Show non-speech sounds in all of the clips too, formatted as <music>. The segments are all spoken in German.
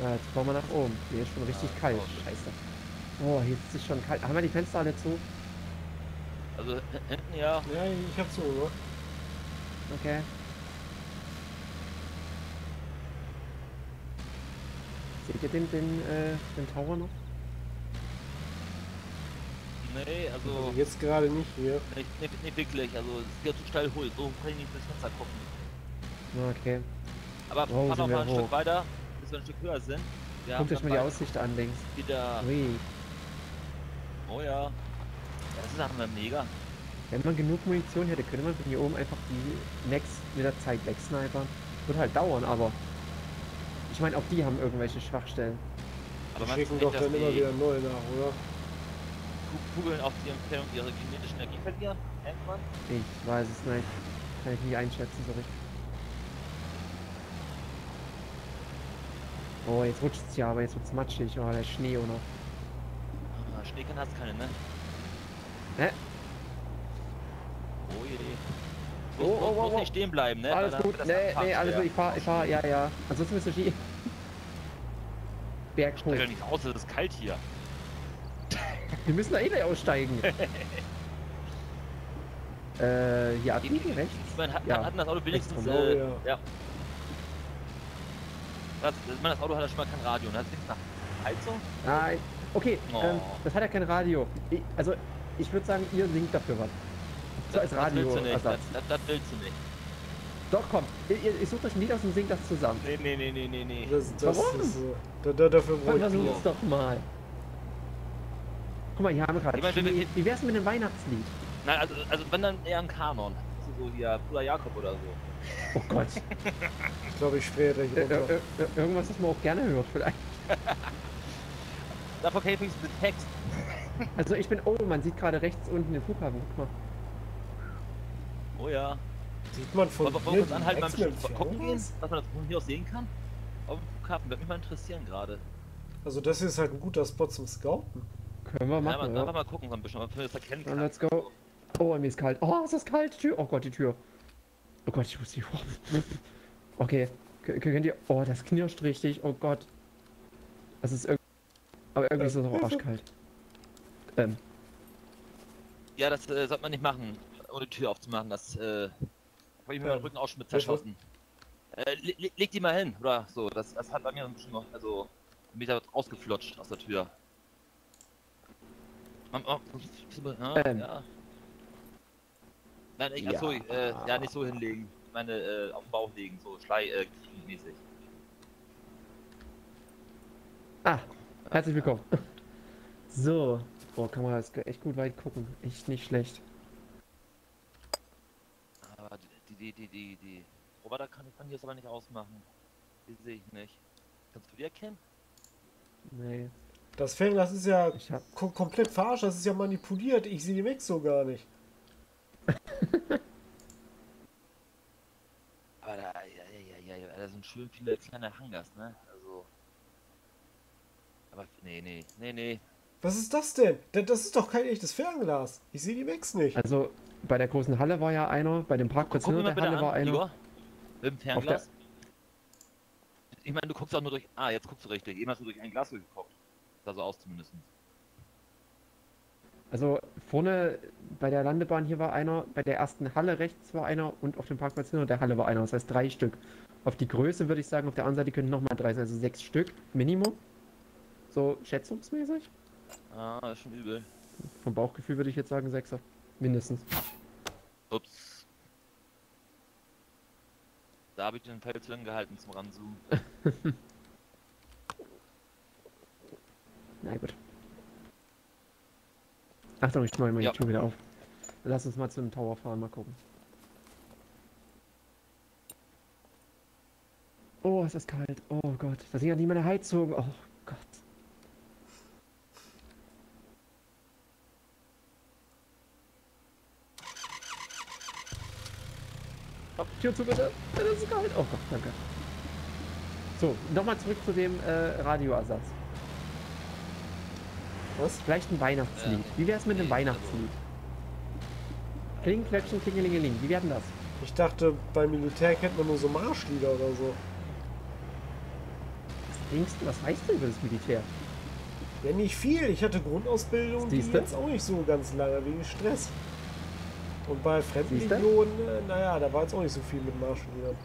Ja, jetzt fahren wir nach oben. Hier ist schon richtig Ja, kalt. Scheiße. Oh, jetzt ist es schon kalt. Haben wir die Fenster alle zu? Also hinten ja. Ja, ich hab so, ne? Okay. Seht ihr den, den, äh, den Tower noch? Nee, Also also jetzt gerade nicht hier. nicht, nicht, nicht wirklich. Also es geht zu steil hoch. So kann ich nicht durchs Fenster gucken. Na, Okay. Aber Oh, fahr noch mal ein hoch. Stück weiter, wir ein Stück höher sind. Wir Guckt euch mal die Aussicht an links. Wieder. Ui. Oh ja. Das ist einfach mega. Wenn man genug Munition hätte, könnte man von hier oben einfach die Next mit der Zeit wegsnipern. Wird halt dauern, aber. Ich meine, auch die haben irgendwelche Schwachstellen. Aber du schicken nicht, doch dann immer wieder neue nach, oder? Ku- Kugeln auf die Entfernung ihre kinetische Energie verlieren? Irgendwann? Ich weiß es nicht. Kann ich nie einschätzen so richtig. Oh, jetzt rutscht es ja, aber jetzt wird's matschig. Oh, der Schnee auch noch. Ah, Schneekanne hast keine, ne? Hä? Oh je. Oh, Bloß, oh, oh, bloß oh. nicht stehen bleiben, ne? alles gut. wird Abfahren nee, alles gut. Ich fahr, ich fahr, ja, ja. Ansonsten müsst ihr Ski. Berg hoch. Doch nicht aus, es ist kalt hier. <laughs> Wir müssen da eh gleich aussteigen. <laughs> äh, hier abbiegen, rechts? Ich meine, hat, Ja. hatten das Auto wenigstens. Genau, Äh, ja. ja. Das, ich meine, das Auto hat ja schon mal kein Radio, ne? Hat nichts nach Heizung? Nein. Okay, Oh. ähm, das hat ja kein Radio. Ich, also, ich würde sagen, ihr singt dafür was. So als das willst du nicht. Das, Radioersatz. das, das willst du nicht. Doch, komm. Ihr, ihr, sucht euch ein Lied aus und singt das zusammen. Nee, nee, nee, nee, nee, nee. Das, das Warum? ist. Da, da, dafür brauche ich versuch's doch mal. Guck mal, hier haben wir gerade Ich wir- Wie wär's mit einem Weihnachtslied? Nein, also, also wenn dann eher ein Kanon. So, hier, Bruder Jakob oder so. Oh Gott. <laughs> Ich glaube, ich gleich Äh, runter. äh, äh, irgendwas, das man auch gerne hört, vielleicht. Davon kenne ich übrigens den Text. <laughs> Also, ich bin. Oh, man sieht gerade rechts unten den Flughafen. Guck mal. Oh ja. Sieht man von Wollen wir hier uns anhalten, mal ein Wechsel bisschen im gucken gehen, was man das von hier aus sehen kann? Auf dem Flughafen, würde mich mal interessieren gerade. Also das ist halt ein guter Spot zum Scouten. Können wir Ja, machen, mal, ja. einfach mal gucken so ein bisschen, ob man das erkennen Dann kann. let's go. Oh, mir ist kalt. Oh, ist das kalt? Tür. Oh Gott, die Tür. Oh Gott, ich muss die. Okay. K könnt ihr. Oh, das knirscht richtig. Oh Gott. Das ist irgendwie. Aber irgendwie ist das auch arschkalt. Ähm, Ja, das äh, sollte man nicht machen, ohne Tür aufzumachen. Das äh, habe ich mir den Rücken auch schon mit zerschossen. Äh, le le leg die mal hin, oder so. Das, das hat bei mir ein bisschen noch, also, mich da rausgeflutscht aus der Tür. Ähm. ja. Nein, ich, achso, Ja. äh, ja, nicht so hinlegen. Ich meine, äh, auf den Bauch legen, so Schlei, äh, mäßig. ah, herzlich willkommen. So. Boah, kann man jetzt echt gut weit gucken. Echt nicht schlecht. Aber die, die, die, die, die Roboter kann ich von hier jetzt aber nicht ausmachen. Die sehe ich nicht. Kannst du die erkennen? Nee. Das Fernglas ist ja Ich hab. ko komplett verarscht, das ist ja manipuliert. Ich sehe die Max so gar nicht. Aber da, ja, ja, ja, ja, da sind schön viele kleine Hangars, ne? Also. Aber nee, nee, nee, nee. Was ist das denn? Da- Das ist doch kein echtes Fernglas. Ich sehe die Max nicht. Also, bei der großen Halle war ja einer, bei dem Parkplatz hinter der Halle war an, einer. Igor. Mit dem Fernglas. Ich meine, du guckst auch nur durch. Ah, jetzt guckst du richtig. Eben hast du durch ein Glas geguckt. Sah so aus zumindest. Also vorne bei der Landebahn hier war einer, bei der ersten Halle rechts war einer und auf dem Parkplatz hinter der Halle war einer. Das heißt drei Stück. Auf die Größe würde ich sagen, auf der anderen Seite könnten nochmal drei sein, also sechs Stück Minimum. So schätzungsmäßig. Ah, das ist schon übel. Vom Bauchgefühl würde ich jetzt sagen Sechser. Mindestens. Ups. Da habe ich den Pfeil zu lang gehalten zum Ranzoomen. <laughs> Na gut. Achtung, ich mache mal Ja. die Tür wieder auf. Lass uns mal zu dem Tower fahren, mal gucken. Oh, es ist kalt. Oh Gott. Da sind ja nicht mehr eine Heizung. Oh Gott. Die Tür zu, bitte. Es ist kalt. Oh Gott, danke. So, nochmal zurück zu dem äh, Radioersatz. Was? Vielleicht ein Weihnachtslied. Ja. Wie wär's mit einem Nee, Weihnachtslied? Kling, Klöckchen, Klingelingeling. Wie werden das? Ich dachte, beim Militär kennt man nur so Marschlieder oder so. Du, was weißt du über das Militär? Ja, nicht viel. Ich hatte Grundausbildung, die Siehste? jetzt auch nicht so ganz lange, wegen Stress. Und bei? Fremdenlegionen, äh, naja, da war jetzt auch nicht so viel mit Marschallierern.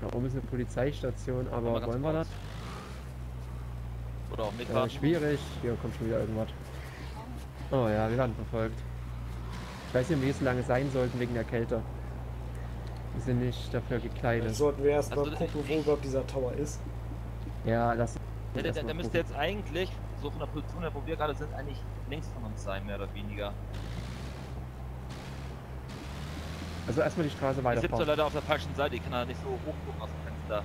Da oben ist eine Polizeistation, aber ganz wollen wir das? Oder auch Äh, mitfahren. schwierig. Hier kommt schon wieder irgendwas. Oh ja, wir werden verfolgt. Ich weiß nicht, wie es lange sein sollten wegen der Kälte. Sind nicht dafür Dann gekleidet. sollten wir erstmal Also, gucken, wo überhaupt dieser Tower ist. Ja, lass Der, der, der, müsste jetzt eigentlich, so von der Position her, wo wir gerade sind, eigentlich links von uns sein, mehr oder weniger. Also erstmal die Straße Ich sitze leider auf der falschen Seite, ich kann da nicht so hoch gucken aus dem Fenster.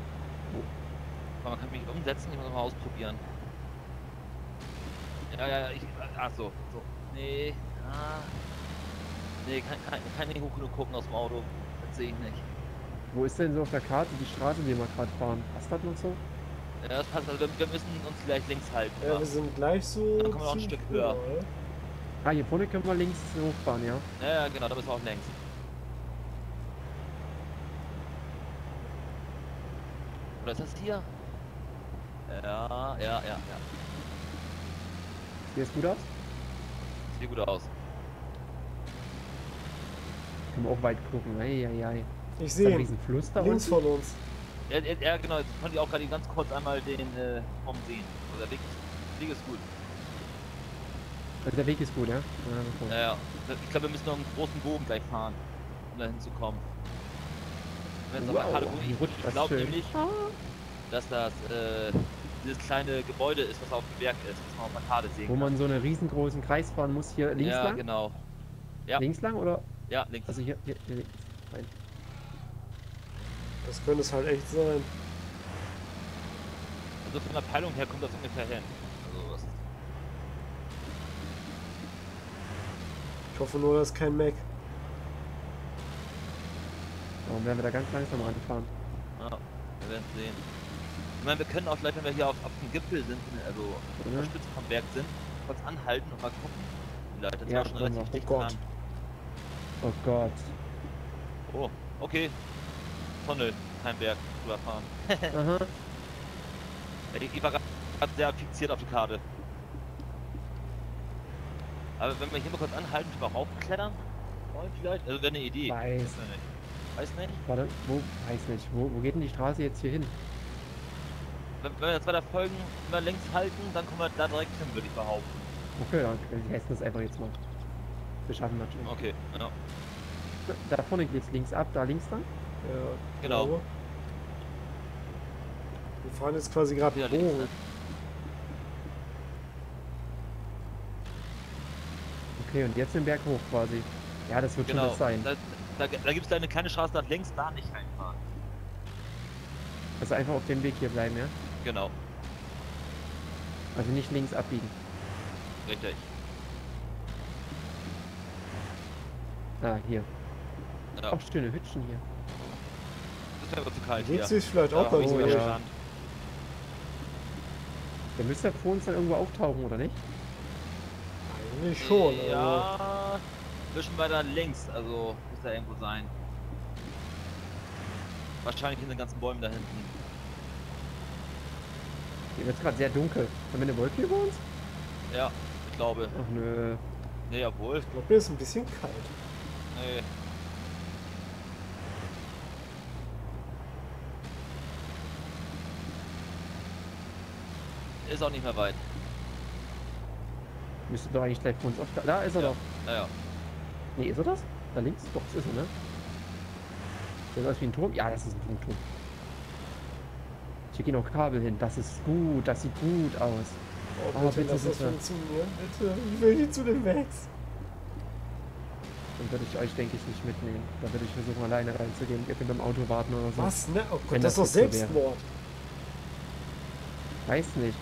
Aber man kann mich umsetzen, ich muss das mal ausprobieren. Ja, ja, ja, ich. Ach so, so. Nee, ah. Nee, kann, kann, kann nicht hoch genug gucken aus dem Auto. Sehe ich nicht. Wo ist denn so auf der Karte die Straße, die wir gerade fahren? Passt das noch so? Ja, das passt, also wir, wir müssen uns gleich links halten. Ja, Ja, wir sind gleich so. Dann kommen wir noch ein Stück höher. oder? Ah, hier vorne können wir links hochfahren, ja? ja, ja, genau, da müssen wir auch längs. Oder ist das hier? Ja, ja, ja, ja. Sieht das gut aus? Sieht gut aus. Können wir auch weit gucken. Eieiei. Ich sehe ihn. riesen Fluss da Links unten? von uns. Ja, ja, ja, genau, jetzt konnte ich auch gerade ganz kurz einmal den äh, Baum sehen. Also der Weg, ist- Weg ist gut. Also der Weg ist gut, ja? ja. Ja, ja. Ich glaube, wir müssen noch einen großen Bogen gleich fahren, um da hinzukommen. Wenn jetzt auf der Karte gucken, hier ich, ich glaube nämlich, dass das äh, dieses kleine Gebäude ist, was auf dem Berg ist, was man auf der Karte sehen Wo kann. man so einen riesengroßen Kreis fahren muss. Hier links ja, lang? genau. ja. Links lang oder? Ja, links. Also hier, hier, hier links. Rein. Das könnte es halt echt sein. Also von der Peilung her kommt das ungefähr hin. Also, was, Ich hoffe nur, dass kein Mac. Warum werden wir da ganz langsam ranfahren? ja, wir werden sehen. Ich meine, wir können auch gleich, wenn wir hier auf, auf dem Gipfel sind, also auf der? Spitze vom Berg sind, kurz anhalten und mal gucken. Vielleicht, das Ja, war schon relativ Oh dicht Gott. dran. Oh Gott. Oh, okay. Tunnel, kein Berg, rüberfahren. <laughs> Aha. Ich, war gerade sehr fixiert auf die Karte. Aber wenn wir hier mal kurz anhalten und mal raufklettern wollen vielleicht, also wäre eine Idee. Weiß. Weiß nicht. Weiß nicht. Warte, wo? Weiß nicht. Wo, wo geht denn die Straße jetzt hier hin? Wenn, wenn wir jetzt weiter folgen, immer links halten, dann kommen wir da direkt hin, würde ich behaupten. Okay, dann wir testen das einfach jetzt mal. Wir schaffen das schon. Okay, ja. Da vorne geht's links ab, da links lang. Ja, Genau. glaube. Wir fahren jetzt quasi gerade Wieder hoch. links. Ne? Okay, und jetzt den Berg hoch quasi. Ja, das wird schon Genau. das sein. Da, da, da gibt es eine kleine Straße nach links, da nicht reinfahren. Also einfach auf dem Weg hier bleiben, ja? Genau, Also nicht links abbiegen. richtig. Ah, hier. Ja, Auch schöne Hütchen hier. das wäre aber zu kalt Geht hier. sich vielleicht auch bei Oh, ja. Der müsste ja vor uns dann irgendwo auftauchen, oder nicht? Eigentlich schon. Also. Ja, bisschen weiter links, also muss da irgendwo sein. Wahrscheinlich in den ganzen Bäumen da hinten. Hier wird gerade sehr dunkel. Haben wir eine Wolke über uns? Ja, ich glaube. Ach nö. Nee, jawohl. Ich glaube, mir ist ein bisschen kalt. Nee. Ist auch nicht mehr weit. Müsste doch eigentlich gleich vor uns auf. Da ist er Ja. doch. Naja. Nee, ist er das? Da links? Doch, das ist er, ne? Sieht aus wie ein Turm? Ja, das ist ein Funkturm. Hier gehen auch Kabel hin. Das ist gut. Das sieht gut aus. Oh, Ah, bitte, bitte, lass das bitte. funktionieren. Bitte. Ich will nicht zu den Macs. Dann würde ich euch, denke ich, nicht mitnehmen. Da würde ich versuchen, alleine reinzugehen. Ihr könnt am Auto warten oder so. Was? Ne? Oh Gott, Wenn das ist doch das jetzt so Selbstmord. Weiß nicht.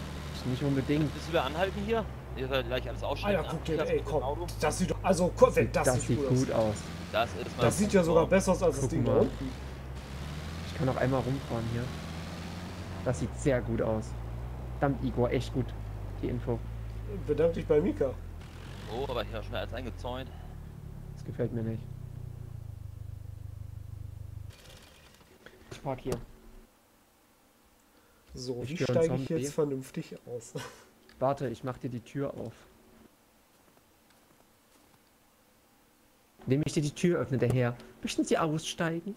Nicht unbedingt. Bist du wieder anhalten hier? Ihr werdet gleich alles ausstellen. Alter, guck dir, Das ey, komm. Das sieht doch, also, guck, wenn das, das sieht sieht gut, gut aus. aus. Das ist Das sieht ja sogar besser aus als das Guck Ding da mal. unten. Ich kann auch einmal rumfahren hier. Das sieht sehr gut aus. Verdammt, Igor, echt gut. Die Info. Bedank dich bei Mika. Oh, aber hier schon alles eingezäunt. Das gefällt mir nicht. Ich park hier. So, Ich wie einen steige ich jetzt vernünftig aus? <laughs> Warte, ich mach dir die Tür auf. Indem ich dir die Tür öffne, der Herr. Möchten Sie aussteigen?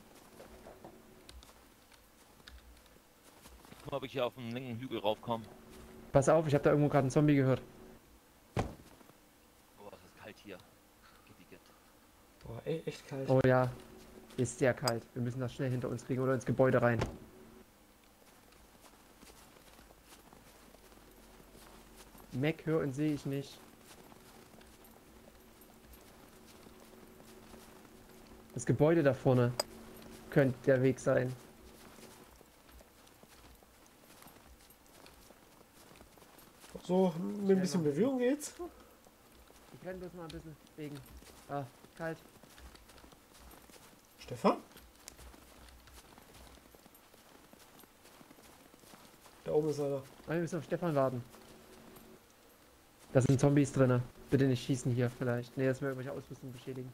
Guck mal, ob ich hier auf den linken Hügel raufkomme. Pass auf, ich habe da irgendwo gerade einen Zombie gehört. Oh, es ist kalt hier. Gitti, gitt. Boah, ey, echt kalt. Oh ja, ist sehr kalt. Wir müssen das schnell hinter uns kriegen oder ins Gebäude rein. Mac höre und sehe ich nicht. Das Gebäude da vorne könnte der Weg sein. So, mit ein bisschen Bewegung geht's. Ich renne bloß mal ein bisschen wegen. Ah, kalt. Stefan? Da oben ist einer. Wir müssen auf Stefan warten. Da sind Zombies drinne. Bitte nicht schießen hier vielleicht. Ne, dass wir irgendwelche Ausrüstung beschädigen.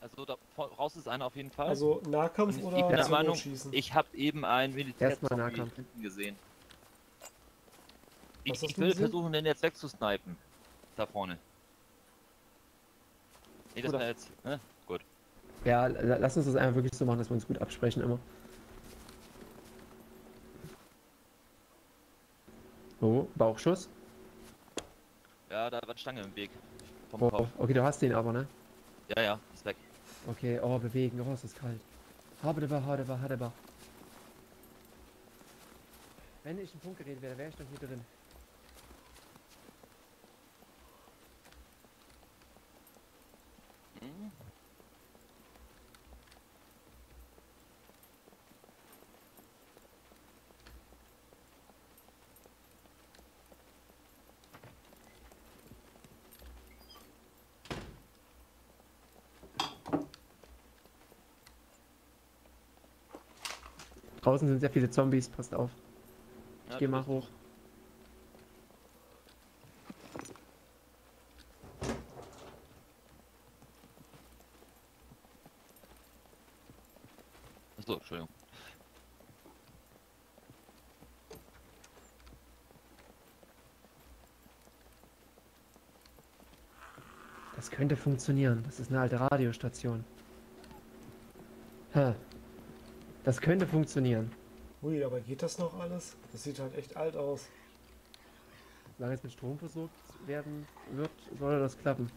Also da raus ist einer auf jeden Fall. Also Nahkampf Und ich oder bin der Meinung, schießen? ich habe eben einen militär hinten gesehen. Ich, Was ich will gesehen? versuchen, den jetzt wegzusnipen. Da vorne. Nee, das war jetzt. Ne? Ja, la- lass uns das einfach wirklich so machen, dass wir uns gut absprechen immer. Oh, Bauchschuss. Ja, da war Stange im Weg. Vom Oh, Kopf. okay, du hast den aber, ne? Ja, ja, ist weg. Okay, oh, bewegen, oh, es ist kalt. Habedeba, hadeba, hadeba. Wenn ich ein Funkgerät wäre, wäre ich doch hier drin. Draußen sind sehr viele Zombies, passt auf. Ja, Ich geh du mal hoch. Achso, Entschuldigung. Das könnte funktionieren. Das ist eine alte Radiostation. Hä. Das könnte funktionieren. Ui, aber geht das noch alles? Das sieht halt echt alt aus. Solange es mit Strom versorgt werden wird, soll das klappen.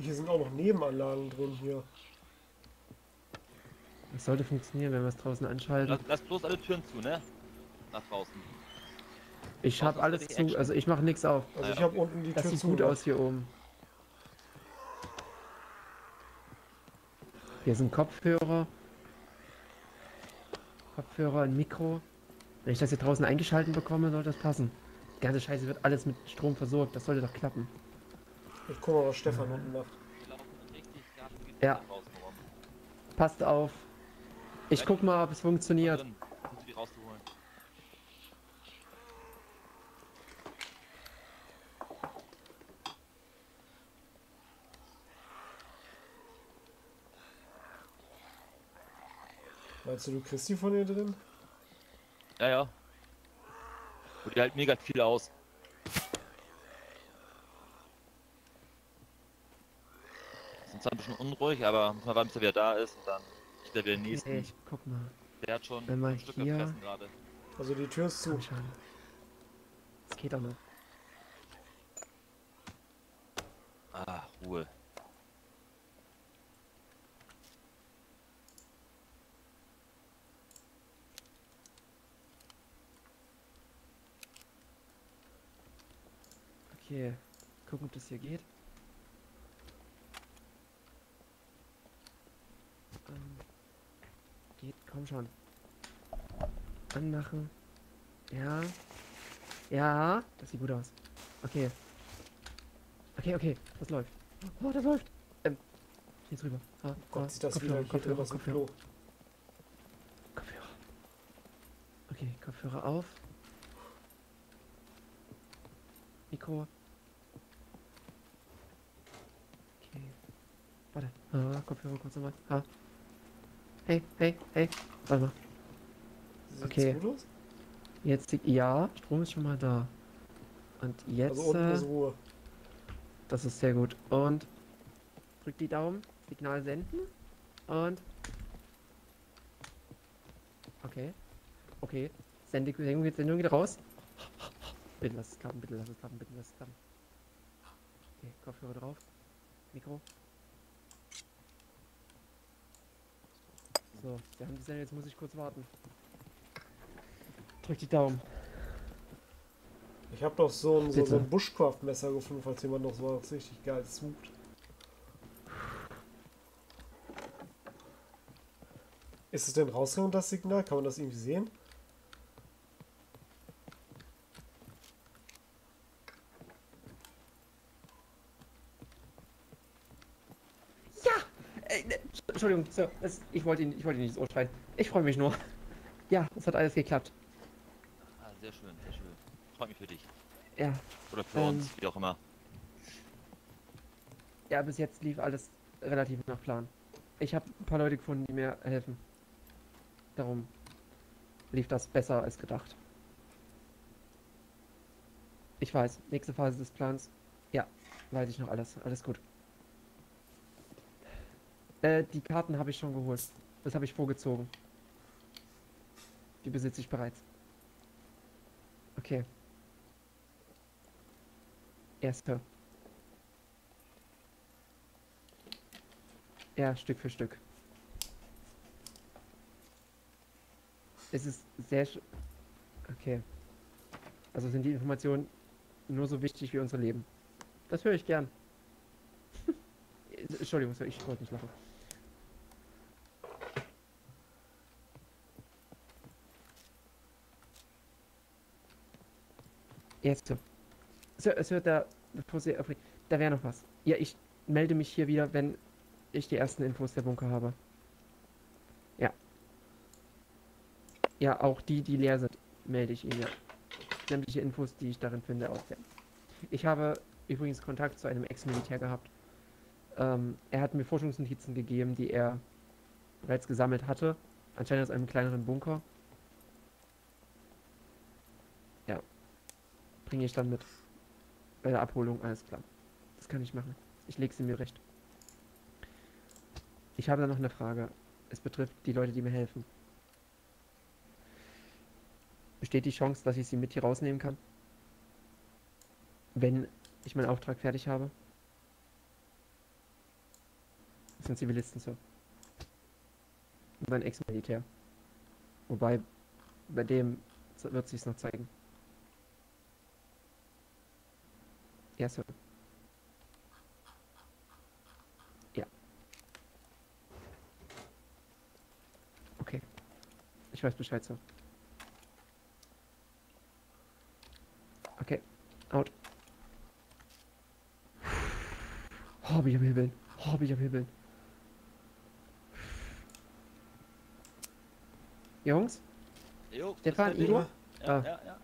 Hier, sind auch noch Nebenanlagen drin hier. Das sollte funktionieren, wenn wir es draußen anschalten. Lass, lass bloß alle Türen zu, ne? Nach draußen. Ich habe alles zu, Action. also ich mache nichts auf. Also ich habe unten die Das Tür sieht zu. gut aus hier oben. Hier sind Kopfhörer. Kopfhörer, ein Mikro. Wenn ich das hier draußen eingeschaltet bekomme, soll das passen. Die ganze Scheiße wird alles mit Strom versorgt. Das sollte doch klappen. Ich guck mal, was Stefan unten macht. Ja. Passt auf. Ich guck mal, ob es funktioniert. Drin, versuch die rauszuholen. Meinst du, du kriegst die von hier drin? Ja, ja. Und die halt mega viel aus. Sind zwar ein bisschen unruhig, aber muss mal warten, bis er wieder da ist und dann ist er wieder den nächsten. Ich guck mal. Der hat schon Wenn man ein Stück hier- gefressen gerade. Also die Tür ist zu. Das geht doch noch. Ah, Ruhe. Okay. Gucken, ob das hier geht. Ähm, geht, komm schon. Anmachen. Ja. Ja, das sieht gut aus. Okay. Okay, okay, das läuft. Oh, das läuft. Ähm, hier drüber. Ah, ah, Gott, sieht das Kopfhörer, wieder Kopfhörer, aus dem Kopfhörer. Kopfhörer. Okay, Kopfhörer auf. Mikro. Okay. Warte. Ah, Kopfhörer kurz nochmal. Ah. Hey, hey, hey. Warte mal. Sieht's Okay. Jetzt, ja, Strom ist schon mal da. Und jetzt, Also unten ist äh, Ruhe. das ist sehr gut. Und drück die Daumen, Signal senden. Und. Okay. Okay. Sendung, Sendung, Sendung geht raus. Bitte lass es klappen, bitte lass es klappen, bitte lass es klappen. Okay, Kopfhörer drauf. Mikro. So, wir haben die Sendung, jetzt muss ich kurz warten. Drück die Daumen. Ich habe doch so ein, so, so ein Bushcraft-Messer gefunden, falls jemand noch so was richtig Geiles sucht. Ist es denn rausgegangen, das Signal? Kann man das irgendwie sehen? Äh, ne, Entschuldigung, Sir, das, ich wollte ihn, ich wollte ihn nicht Ohr schreien. Ich freue mich nur. Ja, es hat alles geklappt. Ah, sehr schön, sehr schön. Freut mich für dich. Ja, Oder für Ähm, uns, wie auch immer. ja, bis jetzt lief alles relativ nach Plan. Ich habe ein paar Leute gefunden, die mir helfen. Darum lief das besser als gedacht. Ich weiß, nächste Phase des Plans. Ja, weiß ich noch alles. Alles gut. Äh, die Karten habe ich schon geholt. Das habe ich vorgezogen. Die besitze ich bereits. Okay. Erste. Ja, Stück für Stück. Es ist sehr... Okay. Also sind die Informationen nur so wichtig wie unser Leben. Das höre ich gern. <laughs> Entschuldigung, ich wollte nicht lachen. Jetzt so. Sir, Sir, da, da wäre noch was. Ja, ich melde mich hier wieder, wenn ich die ersten Infos der Bunker habe. Ja. Ja, auch die, die leer sind, melde ich Ihnen. Sämtliche Infos, die ich darin finde, auch. Ja. Ich habe übrigens Kontakt zu einem Ex-Militär gehabt. Ähm, er hat mir Forschungsnotizen gegeben, die er bereits gesammelt hatte. Anscheinend aus einem kleineren Bunker. Bringe ich dann mit. Bei der Abholung, alles klar. Das kann ich machen. Ich lege sie mir recht. Ich habe da noch eine Frage. Es betrifft die Leute, die mir helfen. Besteht die Chance, dass ich sie mit hier rausnehmen kann? Wenn ich meinen Auftrag fertig habe? Das sind Zivilisten, so. Und ein Ex-Militär. Wobei, bei dem wird sich's noch zeigen. Ja, Sir. Ja. Okay. Ich weiß Bescheid, Sir. Okay. Out. Oh, bin ich am Hibbeln. Oh, bin ich am Hibbeln. Jungs? Jo, Stefan, Igor? Ja, Ah. ja, ja.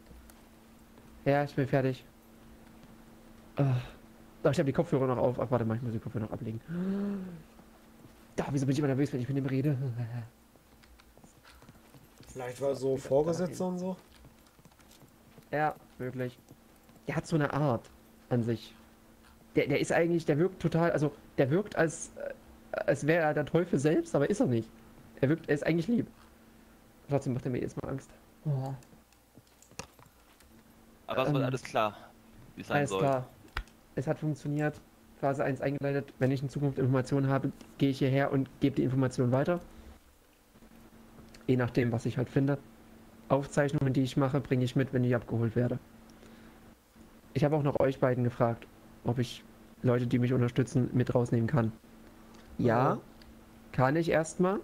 Ja, ich bin fertig. Ah. Ach, ich habe die Kopfhörer noch auf. Ach, warte mal, ich muss die Kopfhörer noch ablegen. Da, wieso bin ich immer nervös, wenn ich mit dem rede? Vielleicht war so Vorgesetzte und so. Ja, möglich. Der hat so eine Art an sich. Der, der ist eigentlich, der wirkt total, also der wirkt als, äh, als wäre er der Teufel selbst, aber ist er nicht. Er wirkt, er ist eigentlich lieb. Trotzdem macht er mir jetzt mal Angst. Oh, Aber es wird Ähm, alles klar, wie es sein alles soll. klar. Es hat funktioniert. Phase 1 eingeleitet. Wenn ich in Zukunft Informationen habe, gehe ich hierher und gebe die Informationen weiter. Je nachdem, was ich halt finde. Aufzeichnungen, die ich mache, bringe ich mit, wenn ich abgeholt werde. Ich habe auch noch euch beiden gefragt, ob ich Leute, die mich unterstützen, mit rausnehmen kann. Ja, kann ich erstmal.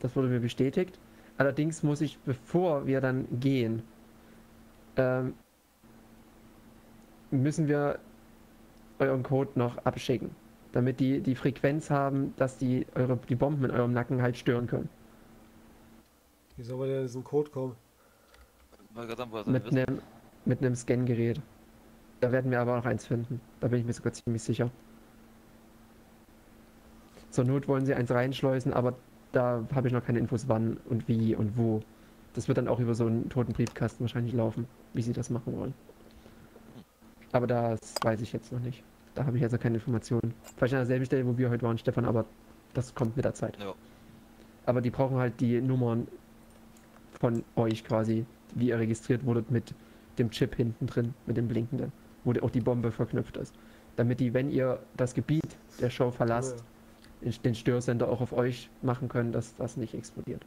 Das wurde mir bestätigt. Allerdings muss ich, bevor wir dann gehen, ähm, müssen wir euren Code noch abschicken, damit die die Frequenz haben, dass die eure die Bomben in eurem Nacken halt stören können. Wie soll man denn in diesen Code kommen? Mit einem mit einem Scan-Gerät. Da werden wir aber noch eins finden. Da bin ich mir sogar ziemlich sicher. Zur Not wollen sie eins reinschleusen, aber da habe ich noch keine Infos wann und wie und wo. Das wird dann auch über so einen toten Briefkasten wahrscheinlich laufen, wie sie das machen wollen. Aber das weiß ich jetzt noch nicht. Da habe ich also keine Informationen. Vielleicht an derselben Stelle, wo wir heute waren, Stefan, aber das kommt mit der Zeit. Ja. Aber die brauchen halt die Nummern von euch quasi, wie ihr registriert wurdet mit dem Chip hinten drin, mit dem blinkenden, wo auch die Bombe verknüpft ist. Damit die, wenn ihr das Gebiet der Show verlasst, den Störsender auch auf euch machen können, dass das nicht explodiert.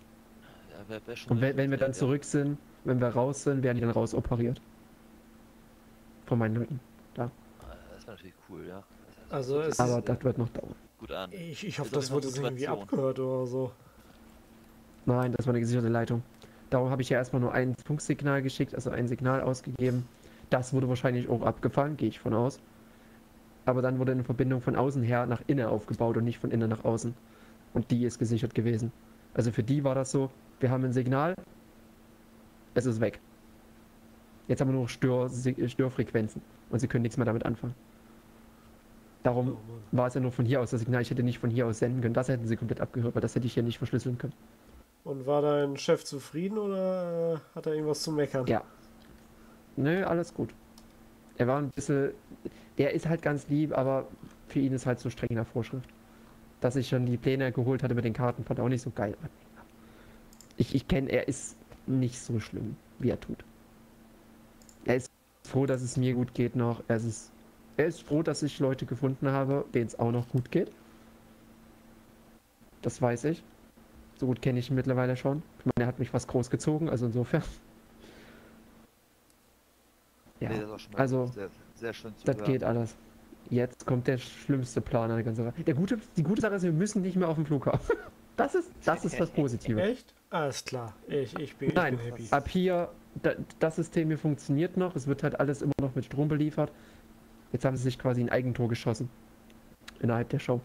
Ja, wär, wär schon Und wenn, wenn wir dann ja. zurück sind, wenn wir raus sind, werden die dann raus operiert. Von meinen Leuten. Ah, Das wäre natürlich cool, ja. Also es Aber ist- das wird noch dauern. gut an. Ich, ich hoffe, das wurde irgendwie abgehört oder so. Nein, das war eine gesicherte Leitung. Darum habe ich ja erstmal nur ein Funksignal geschickt, also ein Signal ausgegeben. Das wurde wahrscheinlich auch abgefangen, gehe ich von aus. Aber dann wurde eine Verbindung von außen her nach innen aufgebaut und nicht von innen nach außen. Und die ist gesichert gewesen. Also für die war das so, wir haben ein Signal, es ist weg. Jetzt haben wir nur noch Stör, Störfrequenzen und sie können nichts mehr damit anfangen. Darum war es ja nur von hier aus das Signal. Ich hätte nicht von hier aus senden können. Das hätten sie komplett abgehört, weil das hätte ich hier nicht verschlüsseln können. Und war dein Chef zufrieden oder äh, hat er irgendwas zu meckern? Ja. Nö, alles gut. Er war ein bisschen. Der ist halt ganz lieb, aber für ihn ist halt so streng in der Vorschrift. Dass ich schon die Pläne geholt hatte mit den Karten, fand er auch nicht so geil. Ich, ich kenne, er ist nicht so schlimm, wie er tut. Er ist froh, dass es mir gut geht noch. Er ist, er ist froh, dass ich Leute gefunden habe, denen es auch noch gut geht. Das weiß ich. So gut kenne ich ihn mittlerweile schon. Ich meine, er hat mich fast groß gezogen, also insofern. Ja, Nee, das ist auch schon mal also, sehr, sehr schön zu das hören. geht alles. Jetzt kommt der schlimmste Plan an der ganzen Sache. Der gute, die gute Sache ist, wir müssen nicht mehr auf den Flughafen. <laughs> Das ist das, ist das Positive. Echt? Alles klar. Ich, ich bin, Nein, ich bin happy. ab hier, da, das System hier funktioniert noch. Es wird halt alles immer noch mit Strom beliefert. Jetzt haben sie sich quasi ein Eigentor geschossen. Innerhalb der Show.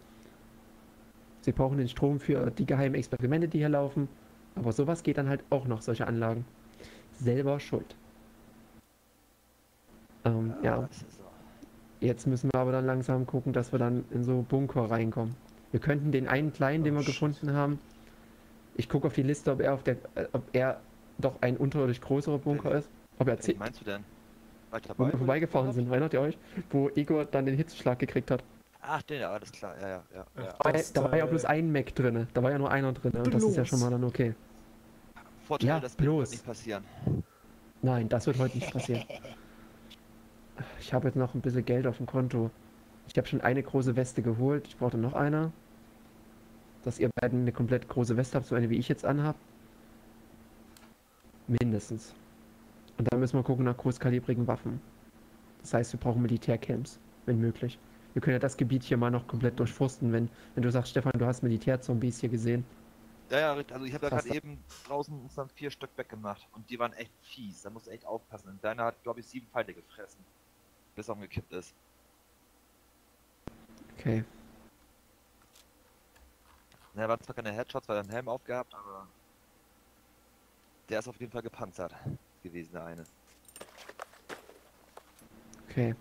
Sie brauchen den Strom für die geheimen Experimente, die hier laufen. Aber sowas geht dann halt auch noch, solche Anlagen. Selber schuld. Ähm, ja. so. Jetzt müssen wir aber dann langsam gucken, dass wir dann in so Bunker reinkommen. Wir könnten den einen kleinen, den Oh, wir shit. gefunden haben. Ich gucke auf die Liste, ob er auf der, äh, ob er doch ein unterirdisch größerer Bunker ist. Ob er zählt, meinst du denn? Wo wir vorbeigefahren sind, erinnert ihr euch? Wo Igor dann den Hitzeschlag gekriegt hat. Ach, den, ja, alles klar, ja, ja, ja. Da war, Das, da war ja bloß ein Mac drin. Da war ja nur einer drin. Und das ist ja schon mal dann okay. Vorteil, Ja, das bloß. wird nicht passieren. Nein, das wird heute nicht passieren. <laughs> Ich habe jetzt noch ein bisschen Geld auf dem Konto. Ich habe schon eine große Weste geholt. Ich brauchte noch eine. Dass ihr beiden eine komplett große Weste habt, so eine wie ich jetzt anhab. Mindestens. Und dann müssen wir gucken nach großkalibrigen Waffen. Das heißt, wir brauchen Militärcamps, wenn möglich. Wir können ja das Gebiet hier mal noch komplett durchforsten, wenn, wenn du sagst, Stefan, du hast Militärzombies hier gesehen. Ja, ja, also ich habe Krass. gerade eben draußen insgesamt vier Stück weggemacht und die waren echt fies. Da musst du echt aufpassen. Und deiner hat, glaube ich, sieben Pfeile gefressen, bis er umgekippt ist. Okay. Na, waren zwar keine Headshots, weil er einen Helm aufgehabt, aber der ist auf jeden Fall gepanzert gewesen, der eine. Okay.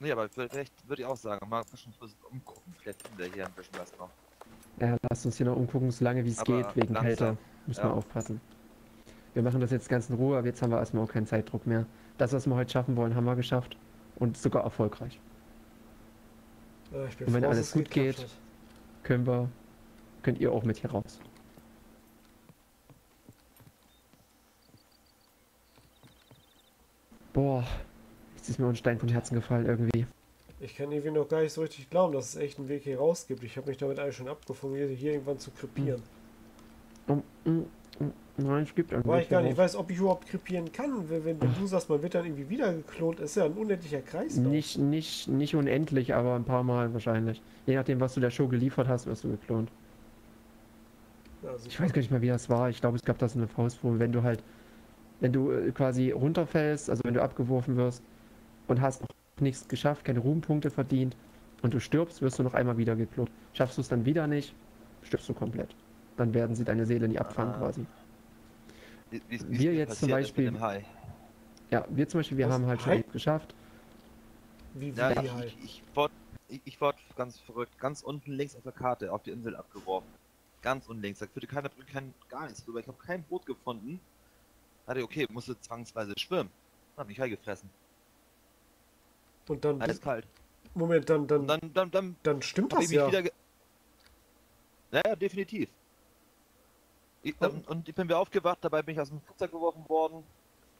Nee, aber vielleicht würde ich auch sagen, mal ein bisschen umgucken. Vielleicht finden wir hier ein bisschen was noch. Ja, lasst uns hier noch umgucken, so lange wie es geht, wegen langsam, Kälte. Müssen wir ja. aufpassen. Wir machen das jetzt ganz in Ruhe, aber jetzt haben wir erstmal auch keinen Zeitdruck mehr. Das, was wir heute schaffen wollen, haben wir geschafft. Und sogar erfolgreich. Äh, ich bin Und wenn froh, alles es gut geht-. Können wir, könnt ihr auch mit hier raus. Boah, jetzt ist mir ein Stein vom Herzen gefallen irgendwie. Ich kann irgendwie noch gar nicht so richtig glauben, dass es echt einen Weg hier raus gibt. Ich habe mich damit eigentlich schon abgefunden, hier, irgendwann zu krepieren. Oh, mm, mm, nein, es gibt einen Weil Weg ich gar nicht weiß, ob ich überhaupt krepieren kann. Wenn, wenn, du sagst, man wird dann irgendwie wieder geklont, ist ja ein unendlicher Kreislauf. Nicht, nicht, nicht unendlich, aber ein paar Mal wahrscheinlich. Je nachdem, was du der Show geliefert hast, wirst du geklont. Also, Ich weiß gar nicht mehr, wie das war. Ich glaube, es gab da so eine Faustformel, wenn du halt, wenn du äh, quasi runterfällst, also wenn du abgeworfen wirst und hast noch nichts geschafft, keine Ruhmpunkte verdient und du stirbst, wirst du noch einmal wieder geklont. Schaffst du es dann wieder nicht, stirbst du komplett. Dann werden sie deine Seele nie abfangen Ah. quasi. Wie, wie, Wir wie's mir jetzt zum Beispiel-. Ja, wir zum Beispiel, wir Was? haben halt schon geschafft. wie, wie, Ja, wie ich, halt. ich, ich wurde ich, ich wurde ganz verrückt, ganz unten links auf der Karte auf die Insel abgeworfen. ganz unlinks. Da führte keine Brücke, kein, gar nichts drüber. Ich habe kein Boot gefunden. Hatte, okay, musste zwangsweise schwimmen. Hab mich gefressen. Und dann. Alles kalt. Moment, dann, dann, Und dann, dann, dann dann stimmt das ja. Naja, definitiv. Ich, dann, und ich bin wieder aufgewacht, dabei bin ich aus dem Flugzeug geworfen worden.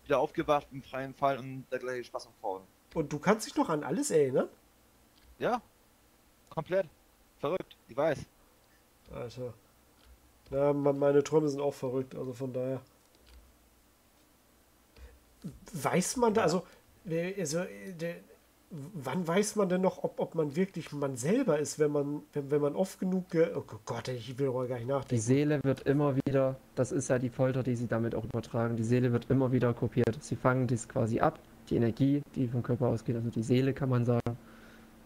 Wieder aufgewacht im freien Fall und der gleiche Spaß am Fahren. Und du kannst dich noch an alles erinnern? Ja, komplett. Verrückt, ich weiß. Alter. Ja, me- meine Träume sind auch verrückt, also von daher. Weiß man da, also, wer- also äh, wann weiß man denn noch, ob, ob man wirklich man selber ist, wenn man, wenn, wenn man oft genug, ge oh Gott, ich will aber gar nicht Die nachdenken. Seele wird immer wieder, das ist ja die Folter, die sie damit auch übertragen, die Seele wird immer wieder kopiert. Sie fangen das quasi ab, die Energie, die vom Körper ausgeht, also die Seele kann man sagen.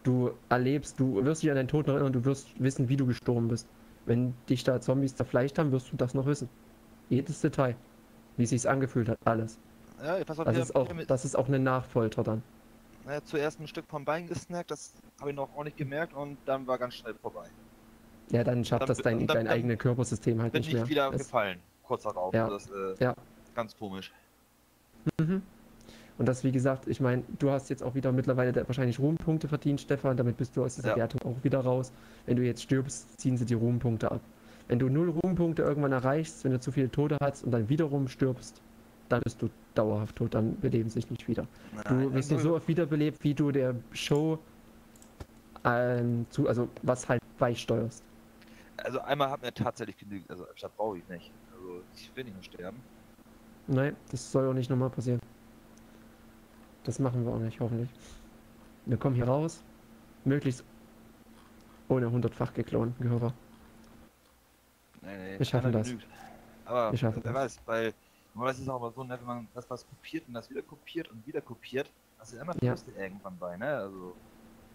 Du erlebst, du wirst dich an deinen Tod noch erinnern, du wirst wissen, wie du gestorben bist. Wenn dich da Zombies zerfleischt haben, wirst du das noch wissen. Jedes Detail. Wie es sich angefühlt hat, alles. Ja, pass auf, Das ist auch, das ist auch eine Nachfolter dann. naja, zuerst ein Stück vom Bein gesnackt, das habe ich noch auch nicht gemerkt und dann war ganz schnell vorbei. Ja, dann schafft Dann- das dein, dann- dein dann eigenes Körpersystem halt Bin nicht mehr. wieder Das- gefallen, kurz darauf. Ja. Das äh, Ja. ganz komisch. Mhm. Und das, wie gesagt, ich meine, du hast jetzt auch wieder mittlerweile wahrscheinlich Ruhmpunkte verdient, Stefan. Damit bist du aus dieser Ja. Wertung auch wieder raus. Wenn du jetzt stirbst, ziehen sie die Ruhmpunkte ab. Wenn du null Ruhmpunkte irgendwann erreichst, wenn du zu viele Tote hast und dann wiederum stirbst, dann bist du dauerhaft tot, dann beleben sich nicht wieder. Du Nein, wirst nur also- so oft wiederbelebt, wie du der Show ähm, zu, also was halt beisteuerst. Also einmal hat mir tatsächlich genügt, also Stadt brauche ich nicht. Also ich will nicht mehr sterben. Nein, das soll auch nicht nochmal passieren. Das machen wir auch nicht, hoffentlich. Wir kommen hier raus, möglichst ohne hundertfach geklonten Gehörer. Nee, nee, Wir schaffen das. genügt. Aber Wir schaffen wer das. weiß, weil normalerweise ist es auch so, ne, wenn man das was kopiert und das wieder kopiert und wieder kopiert, das ist immer Ja. Verluste irgendwann bei, ne? Also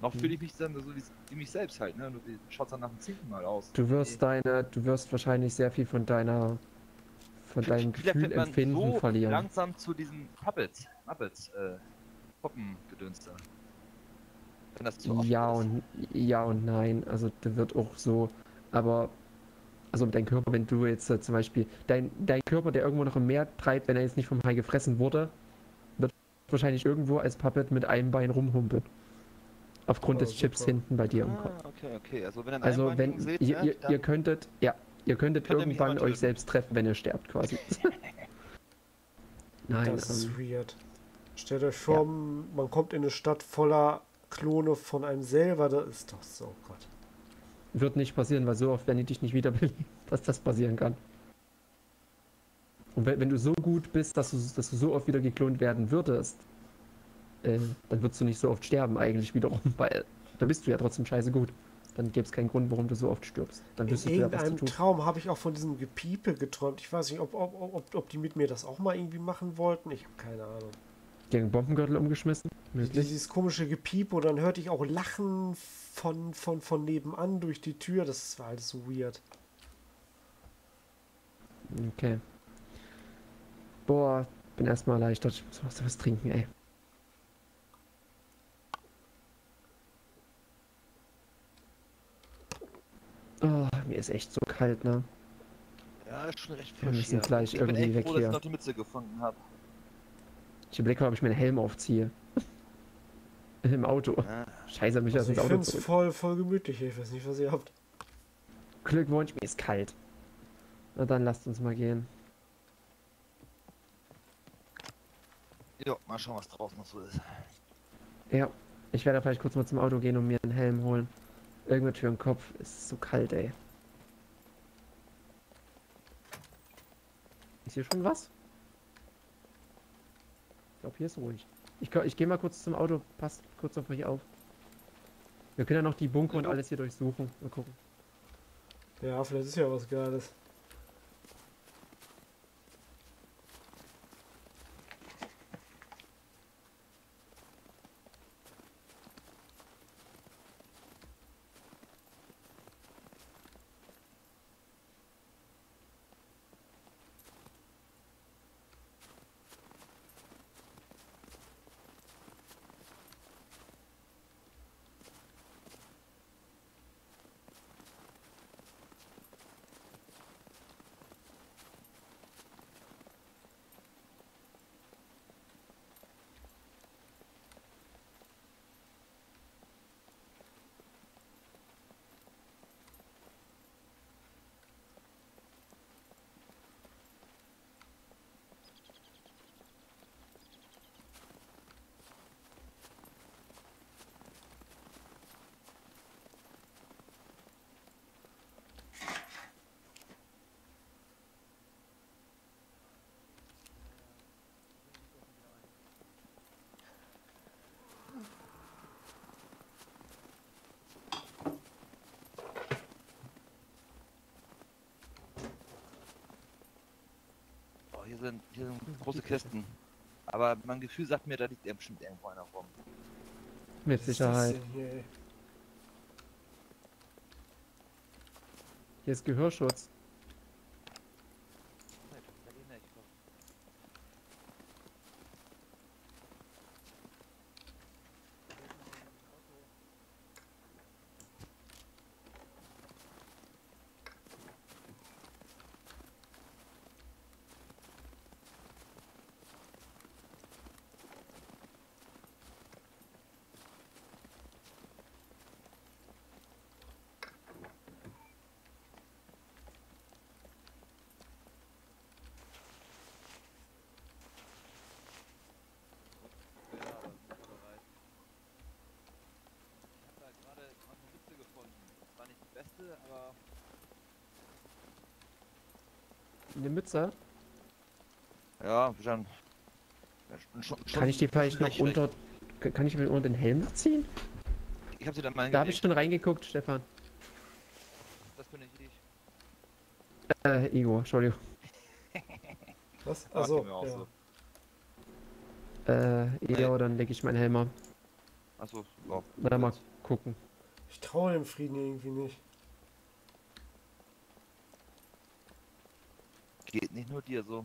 noch Mhm. fühle ich mich dann so wie, wie mich selbst halt, ne? Wie schaut's dann nach dem zehnten Mal aus. Du wirst deine, du wirst wahrscheinlich sehr viel von deiner, von deinem Gefühl empfinden so verlieren. langsam zu diesen Puppets, Muppets, äh, Puppengedönster. Wenn das zu oft Ja ist. und ja und nein. Also der wird auch so, aber also dein Körper, wenn du jetzt äh, zum Beispiel dein, dein Körper, der irgendwo noch im Meer treibt, wenn er jetzt nicht vom Hai gefressen wurde, wird wahrscheinlich irgendwo als Puppet mit einem Bein rumhumpeln. Aufgrund Oh, des Chips super. hinten bei dir im Kopf. Ah, okay, okay. Also wenn Also wenn seht, ihr, ne, ihr, dann- ihr könntet, ja, ihr könntet Könnt irgendwann euch selbst treffen, wenn ihr sterbt quasi. <laughs> Nein, Das ist ähm, weird. Stellt euch vor, man kommt in eine Stadt voller Klone von einem selber, das ist doch so, Gott. Wird nicht passieren, weil so oft werden die dich nicht wiederbeleben, <laughs> dass das passieren kann. Und wenn, wenn du so gut bist, dass du, dass du so oft wieder geklont werden würdest, äh, dann würdest du nicht so oft sterben eigentlich wiederum, <laughs> weil da bist du ja trotzdem scheiße gut. Dann gäbe es keinen Grund, warum du so oft stirbst. Dann In ja, irgendeinem tust. Traum habe ich auch von diesem Gepiepe geträumt. Ich weiß nicht, ob, ob, ob, ob die mit mir das auch mal irgendwie machen wollten. Ich habe keine Ahnung. Gegen den Bombengürtel umgeschmissen? Möglich. Dieses komische Gepiepe und dann hörte ich auch Lachen von, von, von nebenan durch die Tür. Das war alles so weird. Okay. Boah, bin erstmal erleichtert. Ich muss was, was trinken, ey. Oh, mir ist echt so kalt, ne? Ja, ist schon recht Wir frisch müssen hier. gleich ich bin irgendwie echt weg froh, dass hier. ich noch die Mütze gefunden habe. Ich überlege, ob ich meinen Helm aufziehe. <laughs> Im Auto. Ja. Scheiße, mich Also aus ich ins finde Auto es zurück. voll, voll gemütlich. Ich weiß nicht, was ihr habt. Glückwunsch, mir ist kalt. Na dann lasst uns mal gehen. Jo, mal schauen, was draußen noch so ist. Ja, ich werde vielleicht kurz mal zum Auto gehen und mir einen Helm holen. Irgendwas für den Kopf. Es ist so kalt, ey. Ist hier schon was? Ich glaube, hier ist ruhig. Ich, ich gehe mal kurz zum Auto. Passt kurz auf mich auf. Wir können ja noch die Bunker und alles hier durchsuchen. Mal gucken. Ja, vielleicht ist ja was Geiles. Sind, hier sind große Kisten. Aber mein Gefühl sagt mir, da liegt ja bestimmt irgendwo einer rum. Mit ist Sicherheit. hier, ey? Hier ist Gehörschutz. Ich habe da gerade noch eine Liste gefunden. Das war nicht die beste, aber Mütze. ja, ja, schon Kann ich die vielleicht noch nicht schlecht. unter. Kann ich mir unter den Helm noch ziehen? Ich habe sie dann mal Da habe ich schon reingeguckt, Stefan. Das bin nicht ich. Äh, Igor, Entschuldigung. <laughs> Was? Achso, ja. so. Äh, Igor, dann lege ich meinen Helm ab. Achso, ja. Na, mal gucken. Ich traue dem Frieden irgendwie nicht. Geht nicht nur dir so.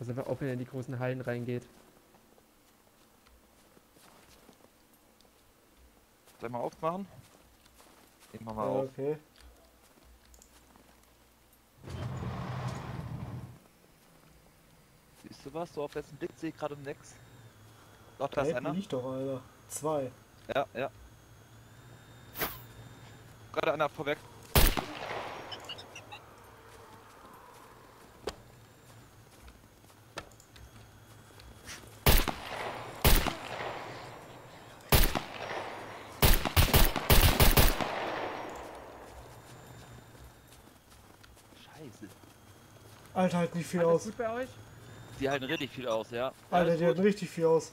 Also auch wenn er in die großen Hallen reingeht. Soll ich mal aufmachen? Ich mach mal Ja, auf. okay. Siehst du was? So auf letzten Blick sehe ich gerade nix. Doch, da Da ist einer. liegt doch einer. Zwei. Ja, ja. Gerade einer vorweg. Scheiße. Alter, halt nicht viel Alles aus. gut bei euch? Die halten richtig viel aus, ja. Alter, Alles die halten richtig viel aus.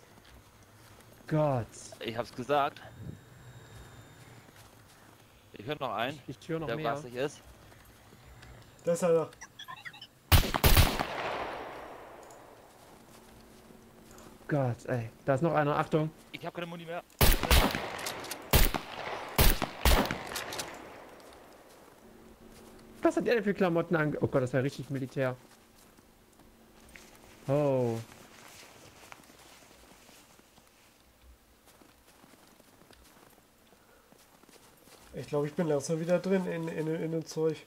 Gott. Ich hab's gesagt. Ich höre noch einen, Ich höre noch der mehr. garstig ist. Da ist einer. Gott, ey. Da ist noch einer. Achtung. Ich habe keine Muni mehr. Was hat der denn für Klamotten an? Oh Gott, das war richtig Militär. Oh. Ich glaube, ich bin langsam wieder drin in, in, in dem Zeug.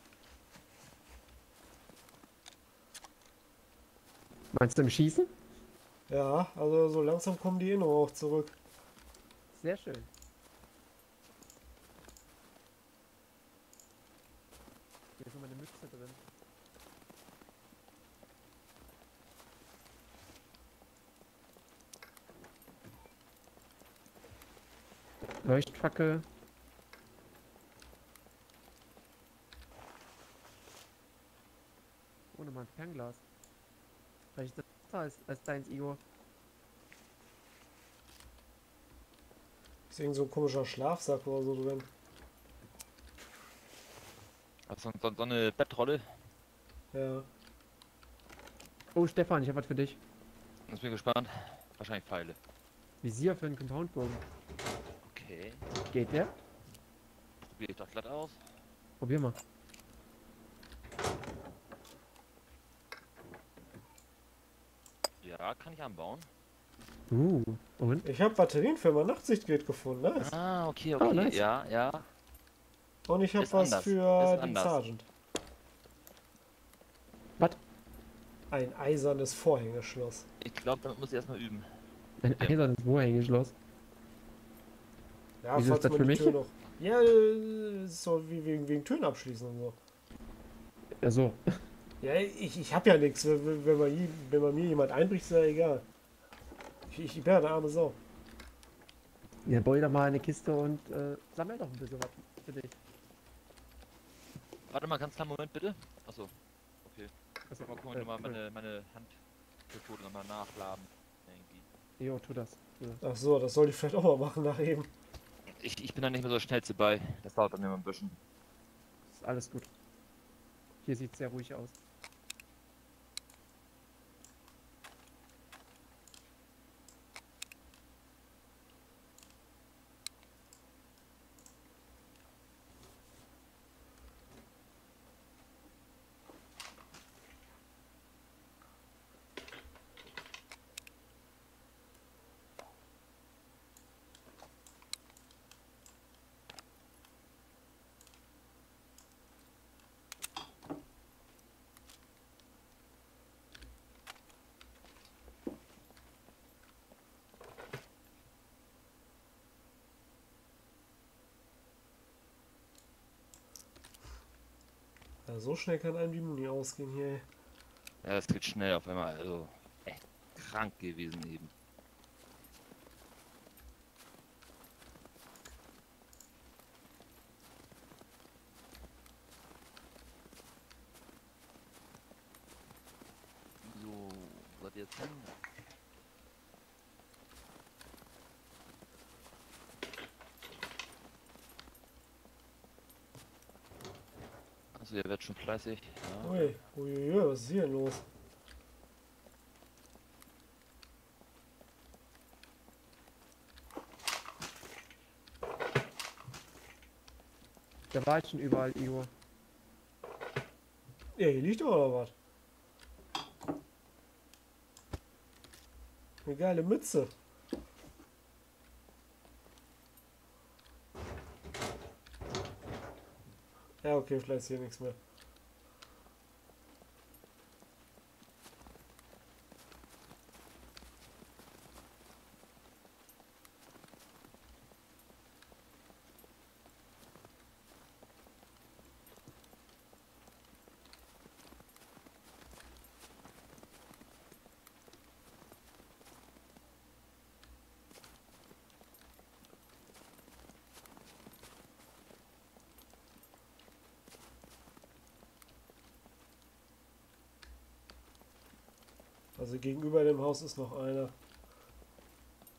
Meinst du im Schießen? Ja, also so langsam kommen die Erinnerungen auch zurück. Sehr schön. Hier ist noch meine Mütze drin. Leuchtfackel. Ohne mal ein Fernglas. Vielleicht ist das besser als, als deins, Igor. Ist irgend so ein komischer Schlafsack oder so drin. Also so, so eine Bettrolle. Ja. Oh, Stefan, ich habe was für dich. Jetzt bin ich gespannt. Wahrscheinlich Pfeile. Visier für einen Compoundbogen. Okay. Geht der? Probiere ich doch glatt aus. Probier mal. Ja, kann ich anbauen. Uh, und? Ich habe Batterien für mein Nachtsichtgerät gefunden. Nice. Ah, okay, Oh, okay. nice. Ja, ja. Und ich habe was anders. für Ist den anders. Sergeant. Was? Ein eisernes Vorhängeschloss. Ich glaube, damit muss ich erstmal üben. Ein Ja. eisernes Vorhängeschloss. Ja, Wieso ist falls das man für die mich? Tür noch. Ja, äh, so wie wegen, wegen Türen abschließen und so. Also, Ja, ich, ich habe ja nichts. Wenn, wenn, man wenn man mir jemand einbricht, ist ja egal. Ich, ich bin ja eine arme Sau. ja, dir doch mal eine Kiste und äh, sammel doch ein bisschen was für dich. Warte mal, ganz kleinen Moment bitte. Achso, Also, mal gucken, äh, mal meine, meine Handfoto nochmal nachladen. Irgendwie. Jo, tu das. Tu das. Ach so, das sollte ich vielleicht auch mal machen nach eben. Ich, ich bin da nicht mehr so schnell zu bei. Das dauert dann immer ein bisschen. Ist alles gut. Hier sieht sehr ruhig aus. So schnell kann einem die Muni ausgehen hier. Ja, das geht schnell auf einmal. Also, echt krank gewesen eben. So, was jetzt? Also, ihr werdet schon fleißig. Ja. Ui, uiuiui, was ist hier denn los? Da war ich schon überall, Igor. Ja, hier liegt doch oder was? Eine geile Mütze. Ist hier nichts mehr. Also gegenüber dem Haus ist noch einer.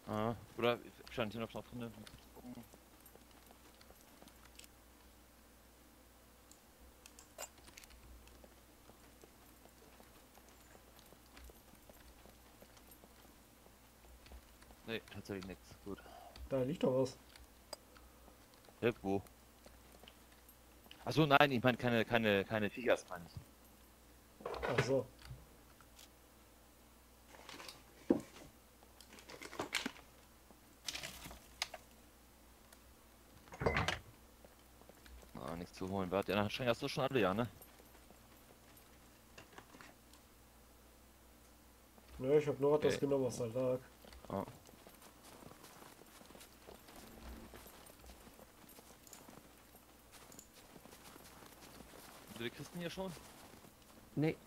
Ah, oder stand hier noch drauf drin? Nee, tatsächlich nichts. Gut. Da liegt doch was. Irgendwo. Achso, nein, ich meine keine, keine, keine Tigers, meine ich. Ach so. Zu holen. Warte, ja, wahrscheinlich hast du schon alle, ja, ne? Nö, ich hab nur das Okay. genommen, was da lag. Hast du die Kisten hier schon? Nee,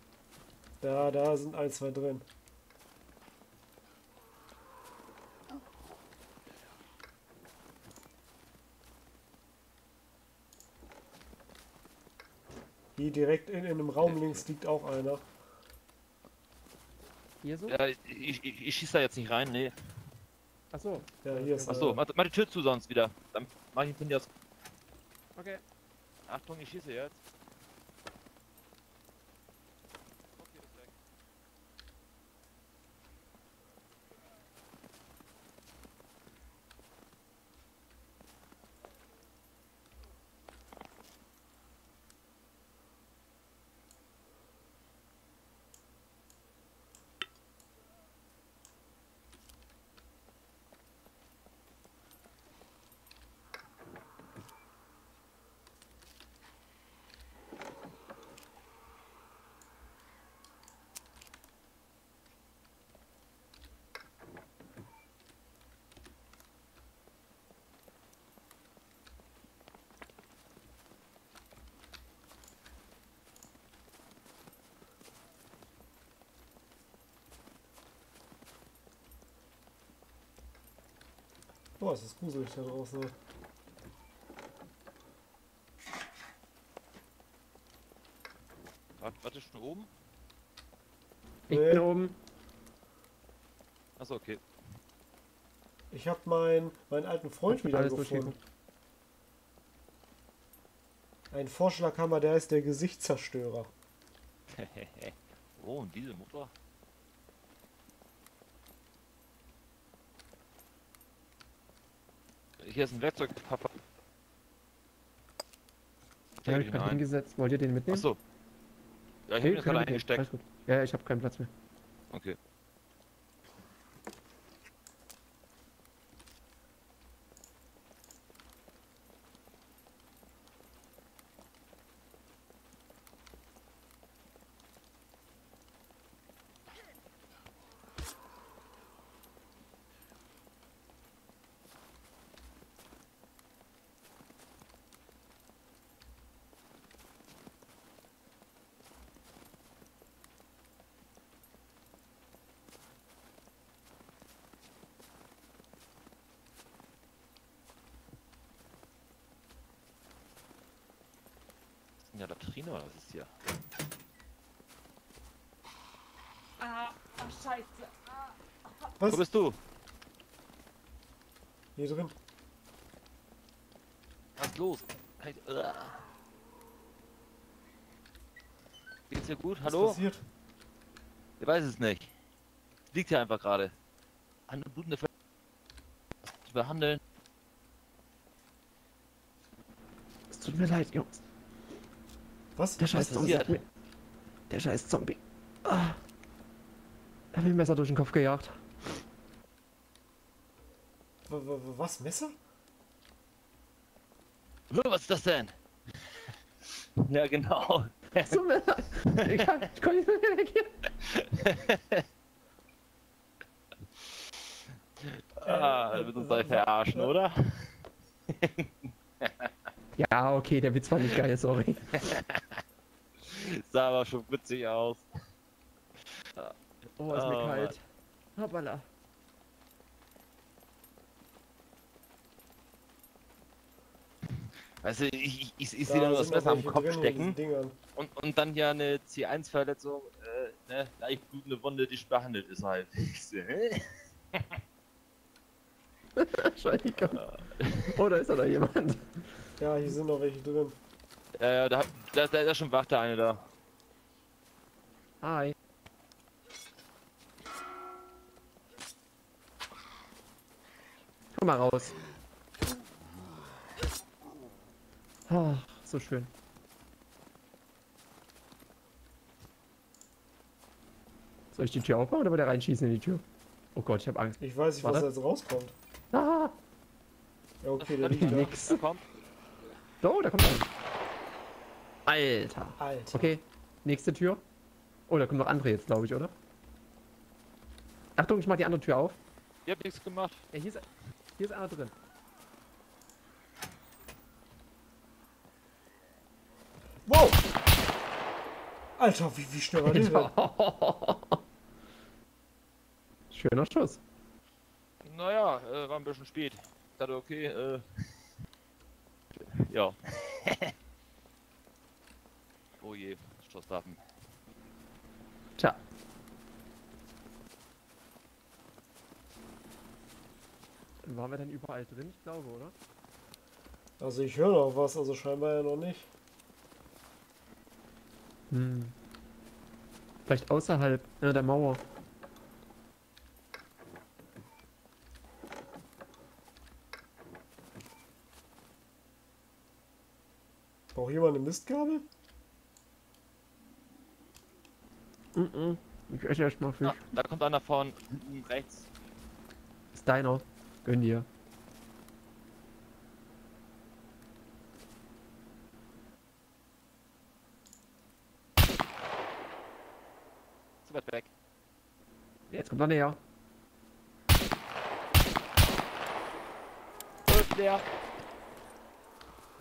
Ja, da sind ein, zwei drin. Hier direkt in, in einem Raum links liegt auch einer. hier so? Ja, ich, ich, ich, schieß da jetzt nicht rein, nee. Achso. Ja, hier ist Achso, einer. mach, mach die Tür zu sonst wieder. Dann mach ich den jetzt. Okay. Achtung, ich schieße jetzt. Boah, es ist gruselig da draußen. Warte, warte schon oben? Ich Nee. bin oben. Achso, okay. Ich hab meinen meinen alten Freund wieder gefunden. Ein Vorschlaghammer, der ist der Gesichtszerstörer. <laughs> oh, und diese Motor? Hier ist ein Werkzeug, Papa. Den habe ich gerade hingesetzt. Wollt ihr den mitnehmen? Achso. Ja, ich Nee, hab ihn gerade eingesteckt. Ja, ich habe keinen Platz mehr. Okay. Ist ja Latrine oder was ist hier? Ah, ach, scheiße. Was? Wo bist du? Hier drin. Was ist los? Äh. Geht's dir gut? Was Hallo? passiert? Ich weiß es nicht. Liegt hier einfach gerade. Eine blutende Ver zu behandeln. Es tut mir leid, Jungs. Was? Der scheiß ist Zombie hat mir... Der scheiß Zombie. Ah. Er hat mir ein Messer durch den Kopf gejagt. W- w- w- Was? Messer? Was ist das denn? <laughs> Ja, genau. Es tut mir leid. Egal, ich komme nicht mehr weg hier. Ah, du willst uns gleich verarschen, oder? Ja, okay, der Witz war nicht geil, sorry. <laughs> <laughs> Sah aber schon witzig aus. Oh, ist mir Oh, kalt. Hoppala. Weißt du, ich, ich, ich, sehe da nur das Messer am Kopf stecken und, und dann ja eine C1-Verletzung, äh, ne, leicht blutende Wunde, die behandelt ist halt. <laughs> Ich so, hä? <laughs> Entschuldigung. Oh, da ist ja da jemand. Ja, hier sind noch welche drin. Ja, ja, da, da, da ist schon wach, der eine da. Hi. Komm mal raus. Ach, so schön. Soll ich die Tür aufmachen oder will der reinschießen in die Tür? Oh Gott, ich habe Angst. Ich weiß nicht, was Warte. da jetzt rauskommt. Ah, Ja, okay, der Das liegt da. nix. Da kommt. so, da kommt einer. Alter. Alter. Okay, nächste Tür. Oh, da kommen noch andere jetzt, glaube ich, oder? Achtung, ich mach die andere Tür auf. Ihr habt nichts gemacht. Ja, hier ist, hier ist einer drin. Wow! Alter, wie, wie schnell war der denn? <laughs> Schöner Schuss. Naja, äh, war ein bisschen spät. Ich dachte, okay, äh. Ja. <laughs> oh je, Stoßwaffen. Tja. Waren wir denn überall drin? Ich glaube, oder? Also ich höre noch was, also scheinbar ja noch nicht. Hm. Vielleicht außerhalb äh, der Mauer. Braucht jemand eine Mistgabel? Mhm. Ich esse erstmal Fisch. Ah, da kommt einer von hinten rechts. Ist deiner. Gönn dir. Zu weit weg. Jetzt kommt er näher. Ist leer.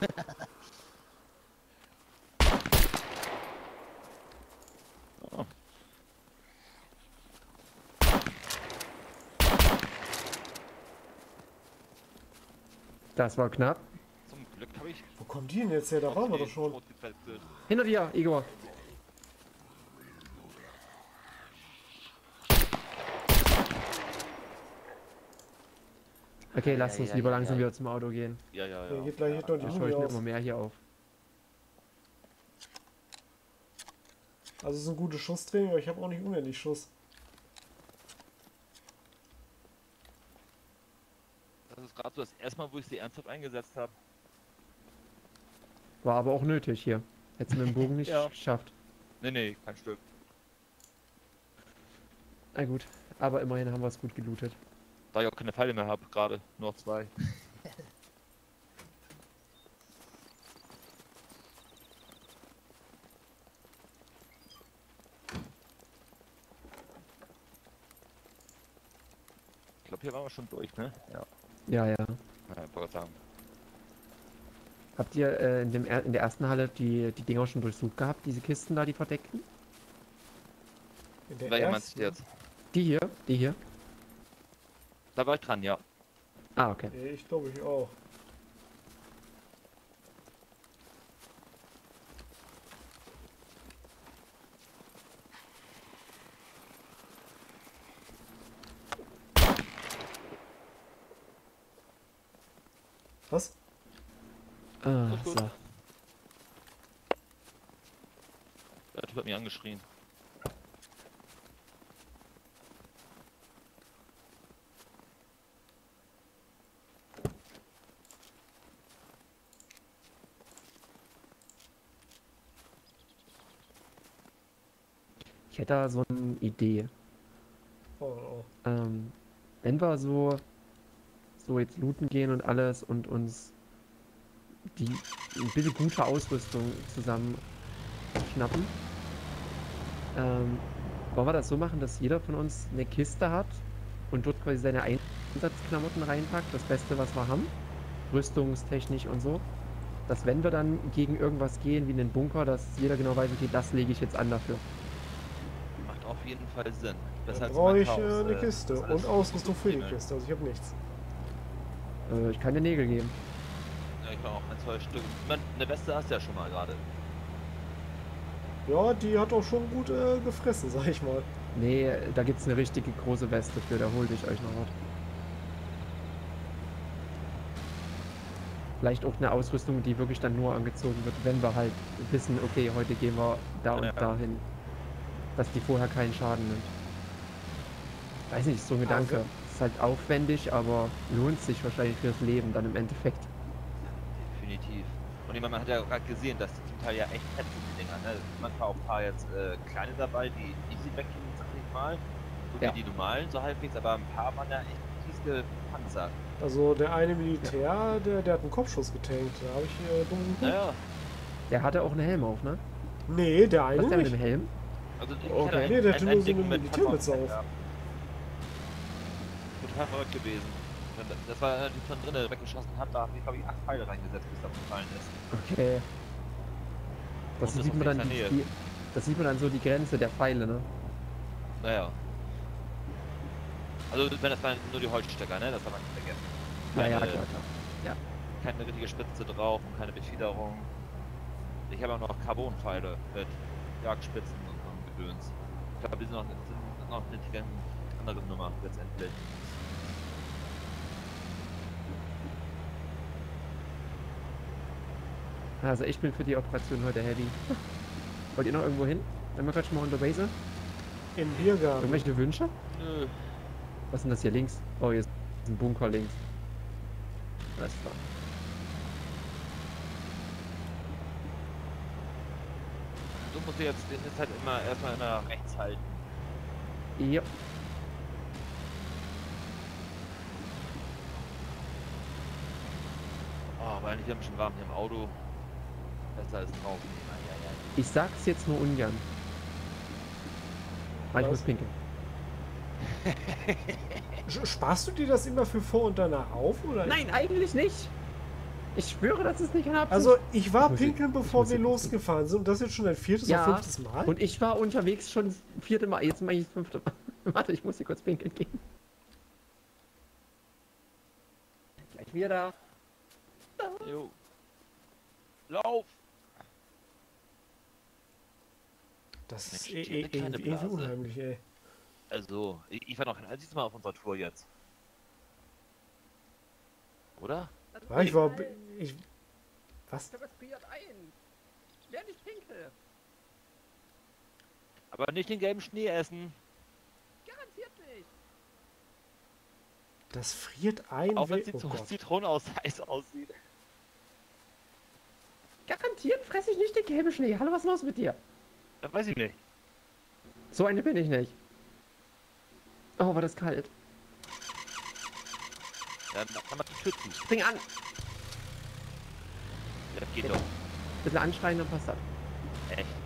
<laughs> Das war knapp. Zum Glück habe ich. Wo kommen die denn jetzt her? Da waren wir doch schon. Hinter dir, Igor. Okay, lass ja, uns ja, lieber ja, langsam ja. wieder zum Auto gehen. Ja, ja, Hier ja. geht gleich hinter die aus. immer mehr hier auf. Also es ist ein gutes Schusstraining, aber ich habe auch nicht unendlich Schuss. Das ist gerade so das erste Mal, wo ich sie ernsthaft eingesetzt habe. War aber auch nötig hier. Hättest du mit dem Bogen nicht <laughs> Ja. geschafft. Nee, nee, kein Stück. Na gut, aber immerhin haben wir es gut gelootet. Da ich auch keine Pfeile mehr habe, gerade. Nur noch zwei. <laughs> Ich glaube, hier waren wir schon durch, ne? Ja. Ja, ja. Ja, ich wollte sagen. Habt ihr äh, in, dem, er- in der ersten Halle die, die Dinger schon durchsucht gehabt, diese Kisten da, die verdeckten? In der Welcher meinst du jetzt? Die hier? Die hier? Da war ich dran, ja. Ah, okay. Ich glaube ich auch. Was? Ah, so. Der Typ hat mich angeschrien. Ich hätte da so eine Idee. Oh, oh. Ähm, wenn wir so, so jetzt looten gehen und alles und uns die ein bisschen gute Ausrüstung zusammen schnappen, ähm, wollen wir das so machen, dass jeder von uns eine Kiste hat und dort quasi seine Einsatzklamotten reinpackt, das Beste, was wir haben, rüstungstechnisch und so, dass wenn wir dann gegen irgendwas gehen, wie einen Bunker, dass jeder genau weiß, okay, das lege ich jetzt an dafür. Macht auf jeden Fall Sinn. Besser brauche ich äh, Chaos, eine äh, Kiste und Ausrüstung für die. Kiste. Also ich habe nichts. Äh, ich kann dir Nägel geben. Ja, ich kann auch ein, zwei Stück. Ich mein, eine Weste hast du ja schon mal gerade. Ja, die hat auch schon gut äh, gefressen, <laughs> sag ich mal. Nee, da gibt's eine richtige große Weste für, da holt ich euch noch was. Vielleicht auch eine Ausrüstung, die wirklich dann nur angezogen wird, wenn wir halt wissen, okay, heute gehen wir da und Ja. dahin. Dass die vorher keinen Schaden nimmt. Weiß nicht, so ein Gedanke. Also- Ist halt aufwendig, aber lohnt sich wahrscheinlich fürs Leben dann im Endeffekt. Definitiv. Und ich meine, man hat ja gerade gesehen, dass die zum Teil ja echt fett sind, die Dinger. Ne? Manchmal auch ein paar jetzt äh, kleine dabei, die easy weggehen, sag ich mal. So Ja. wie die normalen, so halbwegs, aber ein paar waren ja echt tiefste Panzer. Also der eine Militär, der, der hat einen Kopfschuss getankt. Da habe ich äh, dumm. Naja, Der hatte auch einen Helm auf, ne? Nee, der Was eine ist der mit dem Helm? also ich Okay. einen, Nee, der hatte einen, nur so eine Militärmütze auf. Ja. Total verrückt gewesen. Das war äh, die von drinnen weggeschossen hat, da habe ich glaube ich acht Pfeile reingesetzt, bis er gefallen ist. Okay. Das das sieht auf man dann die, die, das sieht man dann so die Grenze der Pfeile, ne? Naja. Also wenn das waren nur die Holzstöcker, ne? Das war man nicht vergessen. Ja, ja, Keine- klar, klar. keine richtige Spitze drauf und keine Befiederung. Ich habe auch noch Carbonpfeile mit Jagdspitzen und so einem Gedöns. Ich glaube, die sind noch, sind noch eine andere Nummer letztendlich. Also ich bin für die Operation heute heavy. Wollt ihr noch irgendwo hin? Wenn wir gerade schon mal unterweise? Im Biergarten. Irgendwelche Wünsche? Nö. Was ist denn das hier links? Oh, hier ist ein Bunker links. Alles klar. Du musst jetzt, den ist halt immer erstmal immer rechts halten. Ja. Oh, aber eigentlich haben schon warm hier im Auto. Besser als draußen. Eieiei. Ich sag's jetzt nur ungern. Ah, ich Was? muss pinkeln. <laughs> Sparst du dir das immer für vor und danach auf? Oder? Nein, eigentlich nicht. Ich schwöre, das ist nicht in Absicht. Also ich war Ich pinkeln, ich bevor wir losgefahren sind. Und das jetzt schon ein viertes Ja, oder fünftes Mal? Und ich war unterwegs schon vierte Mal, jetzt mache ich das fünfte Mal. <laughs> Warte, ich muss hier kurz pinkeln gehen. Gleich wieder. Jo. Lauf! Das ist Mensch, eh, die eh, kleine irgendwie, unheimlich, ey. Also, ich, ich war noch kein einziges Mal auf unserer Tour jetzt. Oder? Ja, ich war. Ich, was? es friert ein. Wer nicht pinkel? Aber nicht den gelben Schnee essen. Garantiert nicht. Das friert ein. Auch wenn es oh so Gott. Zitronenaus <laughs> aussieht. Garantiert fresse ich nicht den gelben Schnee. Hallo, was ist los mit dir? Das weiß ich nicht. So eine bin ich nicht. Oh, war das kalt. Dann kann man die Tür zu. Spring an. Ja, das geht doch. Bisschen anschreien, dann passt das. Echt.